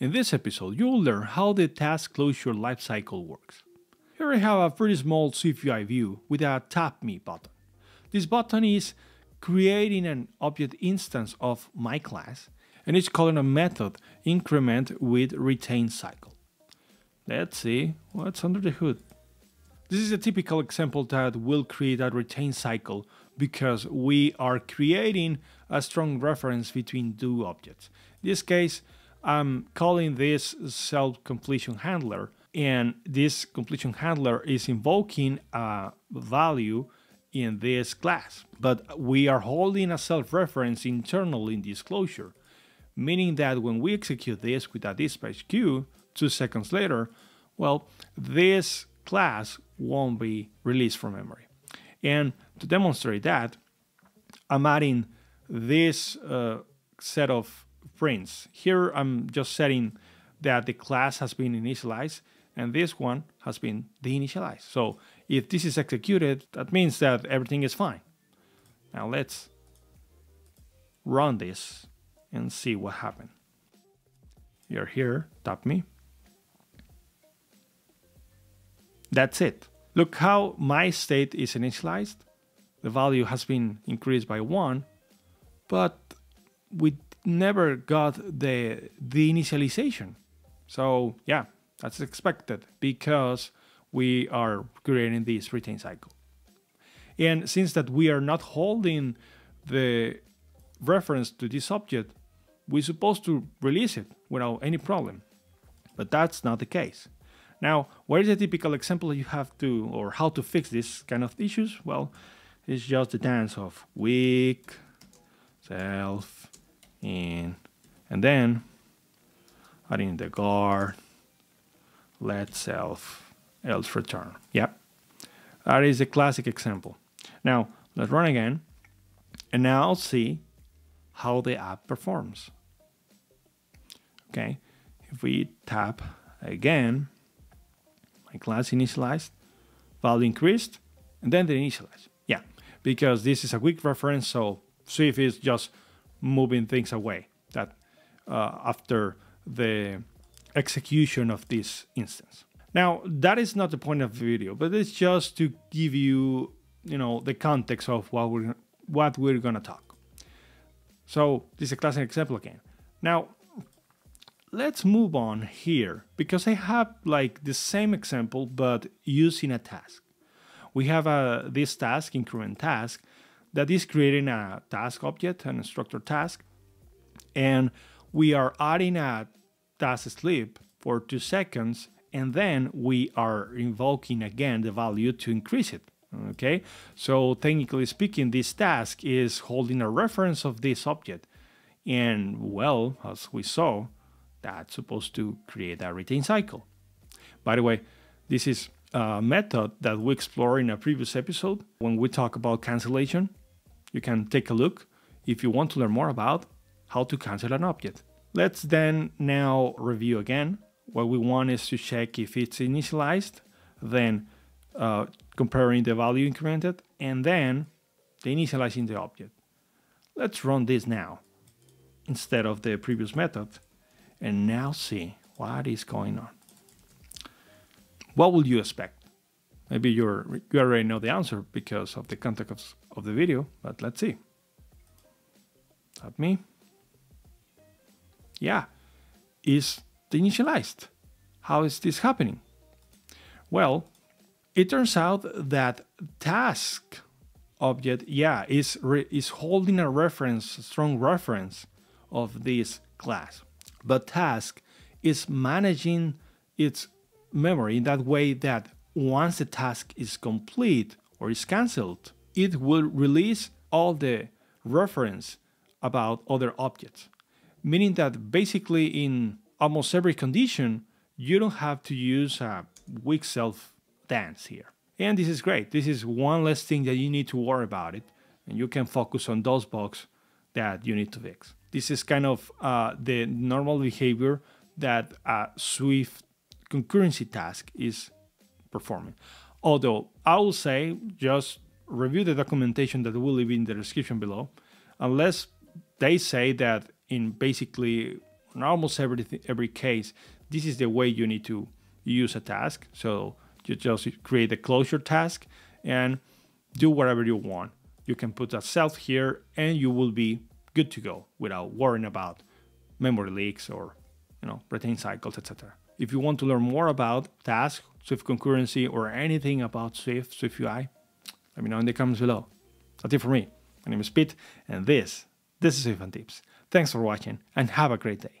In this episode, you'll learn how the task closure lifecycle works. Here I have a pretty small SwiftUI view with a Tap Me button. This button is creating an object instance of my class, and it's calling a method increment with retain cycle. Let's see what's under the hood. This is a typical example that will create a retain cycle because we are creating a strong reference between two objects. In this case, I'm calling this self completion handler, and this completion handler is invoking a value in this class. But we are holding a self reference internally in this closure, meaning that when we execute this with a dispatch queue two seconds later, well, this class won't be released from memory. And to demonstrate that, I'm adding this uh, set of prints. Here I'm just setting that the class has been initialized and this one has been deinitialized. So if this is executed, that means that everything is fine. Now let's run this and see what happened. You're here, tap me. That's it. Look how my state is initialized. The value has been increased by one, but we never got the, the initialization. So yeah, that's expected because we are creating this retain cycle. And since that we are not holding the reference to this object, we're supposed to release it without any problem. But that's not the case. Now, what is a typical example you have to, or how to fix this kind of issues? Well, it's just the dance of weak, self, in, and then adding the guard, let self, else return. Yep, that is a classic example. Now, let's run again, and now I'll see how the app performs. Okay, if we tap again, my class initialized, value increased, and then the initialize. Yeah, because this is a weak reference, so Swift is just moving things away that uh, after the execution of this instance. Now, that is not the point of the video, but it's just to give you, you know, the context of what we're what we're gonna talk. So this is a classic example again. Now, let's move on here because I have like the same example but using a task. We have a this task increment task that is creating a task object, an unstructured task, and we are adding a task sleep for two seconds, and then we are invoking again the value to increase it. Okay, so technically speaking, this task is holding a reference of this object, and well, as we saw, that's supposed to create a retain cycle. By the way, this is a method that we explored in a previous episode when we talk about cancellation. You can take a look if you want to learn more about how to cancel an object. Let's then now review again. What we want is to check if it's initialized, then uh, comparing the value incremented, and then the initializing the object. Let's run this now instead of the previous method and now see what is going on. What would you expect? Maybe you're, you already know the answer because of the context of, of the video, but let's see. Tap me. Yeah, is initialized. How is this happening? Well, it turns out that task object, yeah, is, is holding a reference, a strong reference of this class. But task is managing its memory in that way that once the task is complete or is cancelled, it will release all the reference about other objects. Meaning that basically in almost every condition, you don't have to use a weak self dance here. And this is great. This is one less thing that you need to worry about it. And you can focus on those bugs that you need to fix. This is kind of uh, the normal behavior that a Swift concurrency task is performing. Although I will say, just review the documentation that will leave in the description below, unless they say that in basically in almost every every case, this is the way you need to use a task. So you just create a closure task and do whatever you want. You can put a self here and you will be good to go without worrying about memory leaks or you know retain cycles, etc. If you want to learn more about tasks, Swift concurrency, or anything about Swift, Swift UI, let me know in the comments below. That's it for me. My name is Pete, and this, this is and Tips. Thanks for watching, and have a great day.